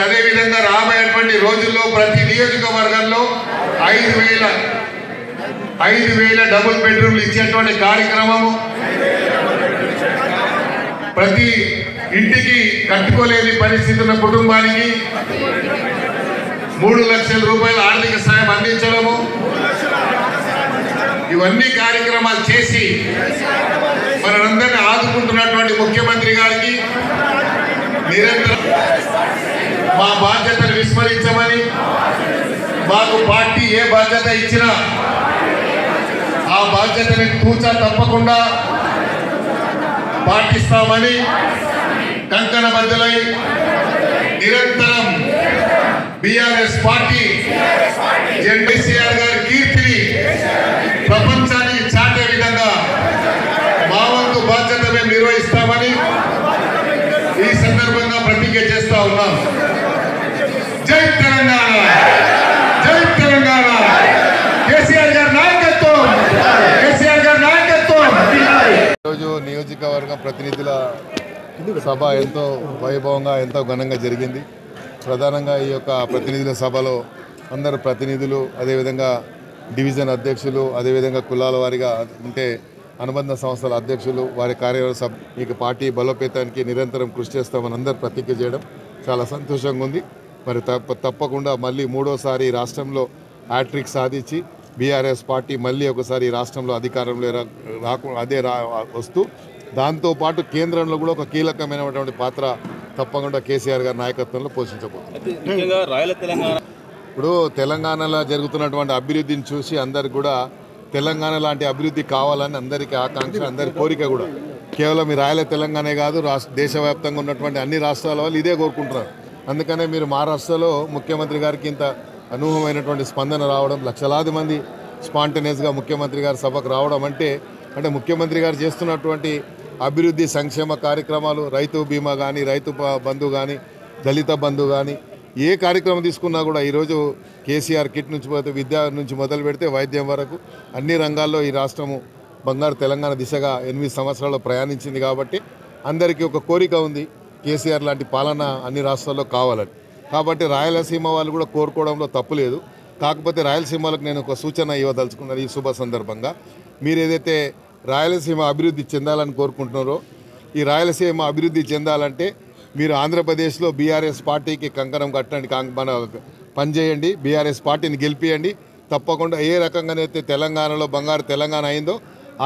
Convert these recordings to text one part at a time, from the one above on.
మరి అదే విధంగా రాబోయేటువంటి రోజుల్లో ప్రతి నియోజకవర్గంలో ఐదు వేల ఐదు వేల డబుల్ బెడ్రూమ్లు ఇచ్చేటువంటి కార్యక్రమము ప్రతి ఇంటికి కట్టుకోలేని పరిస్థితి ఉన్న కుటుంబానికి మూడు లక్షల రూపాయల ఆర్థిక సాయం అందించడము. ఇవన్నీ కార్యక్రమాలు చేసి మనందరినీ ఆదుకుంటున్నటువంటి ముఖ్యమంత్రి గారికి నిరంతరం మా బాధ్యతను విస్మరించమని మాకు పార్టీ ఏ బాధ్యత ఇచ్చినా ఆ బాధ్యతని తూచా తప్పకుండా పాటిస్తామని కంకణ బద్దలై నిరంతరం బిఆర్ఎస్ పార్టీ ఎన్టీసీఆర్ గారి కీర్తిని ప్రపంచానికి చాటే విధంగా మా వంతు బాధ్యత మేము నిర్వహిస్తామని ఈ సందర్భంగా ప్రతిజ్ఞ చేస్తా ఉన్నాం జై తెలంగాణ జై తెలంగాణ కేసీఆర్ గారి నాయకత్వం కేసీఆర్ గారి నాయకత్వం ఈరోజు నియోజకవర్గం ప్రతినిధుల సభ ఎంతో వైభవంగా ఎంతో ఘనంగా జరిగింది. ప్రధానంగా ఈ యొక్క ప్రతినిధుల సభలో అందరు ప్రతినిధులు అదేవిధంగా డివిజన్ అధ్యక్షులు అదేవిధంగా కులాల వారిగా అంటే అనుబంధ సంస్థల అధ్యక్షులు వారి కార్యవర్గ సభ మీకు పార్టీ బలోపేతానికి నిరంతరం కృషి చేస్తామని అందరు ప్రతిజ్ఞ చేయడం చాలా సంతోషంగా ఉంది. మరి తప్ప తప్పకుండా మళ్ళీ మూడోసారి రాష్ట్రంలో హ్యాట్రిక్ సాధించి బీఆర్ఎస్ పార్టీ మళ్ళీ ఒకసారి రాష్ట్రంలో అధికారంలో రా- రాకు అదే రా వస్తూ దాంతోపాటు కేంద్రంలో కూడా ఒక కీలకమైనటువంటి పాత్ర తప్పకుండా కేసీఆర్ గారి నాయకత్వంలో పోషించబోతుంది. ముఖ్యంగా రాయల తెలంగాణ ఇప్పుడు తెలంగాణలో జరుగుతున్నటువంటి అభివృద్ధిని చూసి అందరికి కూడా తెలంగాణ లాంటి అభివృద్ధి కావాలని అందరికీ ఆకాంక్ష అందరి కోరిక కూడా. కేవలం ఈ రాయల తెలంగాణే కాదు రాష్ట్ర దేశవ్యాప్తంగా ఉన్నటువంటి అన్ని రాష్ట్రాల వాళ్ళు ఇదే కోరుకుంటున్నారు. అందుకనే మీరు మహారాష్ట్రలో ముఖ్యమంత్రి గారికి ఇంత అనూహమైనటువంటి స్పందన రావడం లక్షలాది మంది స్పాంటనేస్గా ముఖ్యమంత్రి గారి సభకు రావడం అంటే అంటే ముఖ్యమంత్రి గారు చేస్తున్నటువంటి అభివృద్ధి సంక్షేమ కార్యక్రమాలు రైతు బీమా కానీ రైతు బంధు కానీ దళిత బంధు కానీ ఏ కార్యక్రమం తీసుకున్నా కూడా ఈరోజు కేసీఆర్ కిట్ నుంచి పోతే విద్య నుంచి మొదలు పెడితే వైద్యం వరకు అన్ని రంగాల్లో ఈ రాష్ట్రము బంగారు తెలంగాణ దిశగా ఎనిమిది సంవత్సరాల్లో ప్రయాణించింది కాబట్టి అందరికీ ఒక కోరిక ఉంది కేసీఆర్ లాంటి పాలన అన్ని రాష్ట్రాల్లో కావాలని. కాబట్టి రాయలసీమ వాళ్ళు కూడా కోరుకోవడంలో తప్పులేదు కాకపోతే రాయలసీమలకు నేను ఒక సూచన ఇవ్వదలుచుకున్నాను ఈ శుభ సందర్భంగా. మీరు ఏదైతే రాయలసీమ అభివృద్ధి చెందాలని కోరుకుంటున్నారో ఈ రాయలసీమ అభివృద్ధి చెందాలంటే మీరు ఆంధ్రప్రదేశ్లో బీఆర్ఎస్ పార్టీకి కంకణం కట్టండి మన పనిచేయండి బీఆర్ఎస్ పార్టీని గెలిపియండి. తప్పకుండా ఏ రకంగానైతే తెలంగాణలో బంగారు తెలంగాణ అయిందో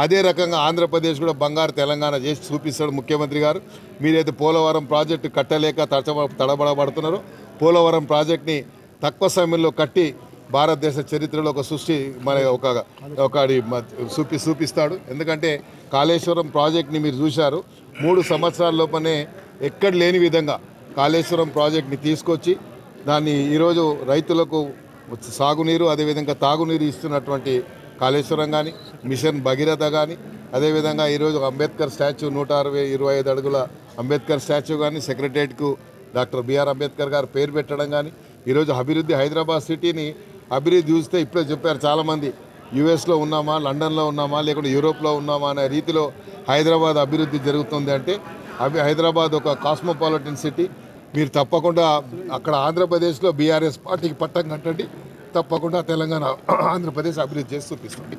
అదే రకంగా ఆంధ్రప్రదేశ్ కూడా బంగారు తెలంగాణ చేసి చూపిస్తాడు ముఖ్యమంత్రి గారు. మీరైతే పోలవరం ప్రాజెక్టు కట్టలేక తడచ తడబడబడుతున్నారో పోలవరం ప్రాజెక్ట్ని తక్కువ సమయంలో కట్టి భారతదేశ చరిత్రలో ఒక సృష్టి మన ఒక ఒకటి చూపి చూపిస్తాడు. ఎందుకంటే కాళేశ్వరం ప్రాజెక్ట్ని మీరు చూశారు. మూడు సంవత్సరాల లోపనే ఎక్కడ లేని విధంగా కాళేశ్వరం ప్రాజెక్ట్ని తీసుకొచ్చి దాన్ని ఈరోజు రైతులకు సాగునీరు అదేవిధంగా తాగునీరు ఇస్తున్నటువంటి కాళేశ్వరం కానీ మిషన్ భగీరథ కానీ అదేవిధంగా ఈరోజు అంబేద్కర్ స్టాచ్యూ నూట అరవై ఇరవై ఐదు అడుగుల అంబేద్కర్ స్టాచ్యూ కానీ సెక్రటరియట్కు డాక్టర్ బిఆర్ అంబేద్కర్ గారు పేరు పెట్టడం కానీ ఈరోజు అభివృద్ధి హైదరాబాద్ సిటీని అభివృద్ధి చూస్తే ఇప్పుడే చెప్పారు చాలామంది యుఎస్లో ఉన్నామా లండన్లో ఉన్నామా లేకుంటే యూరోప్లో ఉన్నామా అనే రీతిలో హైదరాబాద్ అభివృద్ధి జరుగుతుంది అంటే అవి హైదరాబాద్ ఒక కాస్మోపాలిటన్ సిటీ. మీరు తప్పకుండా అక్కడ ఆంధ్రప్రదేశ్లో బీఆర్ఎస్ పార్టీకి పట్టం కట్టండి. తప్పకుండా తెలంగాణ ఆంధ్రప్రదేశ్ అభివృద్ధి చేసి చూపిస్తుంది.